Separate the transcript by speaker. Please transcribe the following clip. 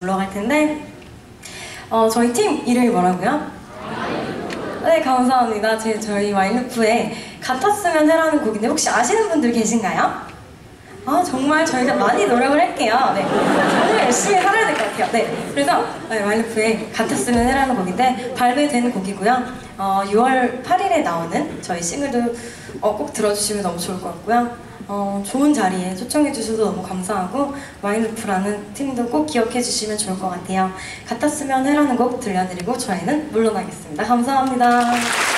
Speaker 1: 올라갈 텐데 어, 저희 팀 이름이 뭐라고요? 네 감사합니다. 제, 저희 와인루프에 같았으면 해라는 곡인데 혹시 아시는 분들 계신가요? 아 정말 저희가 많이 노력을 할게요. 네 열심히 살아야 될 것 같아요. 네 그래서 네, 와인루프에 같았으면 해라는 곡인데 발매되는 곡이고요. 어, 6월 8일에 나오는 저희 싱글도 어, 꼭 들어주시면 너무 좋을 것 같고요. 어, 좋은 자리에 초청해 주셔서 너무 감사하고 와인루프라는 팀도 꼭 기억해 주시면 좋을 것 같아요. 같았으면 해라는 곡 들려드리고 저희는 물러나겠습니다. 감사합니다.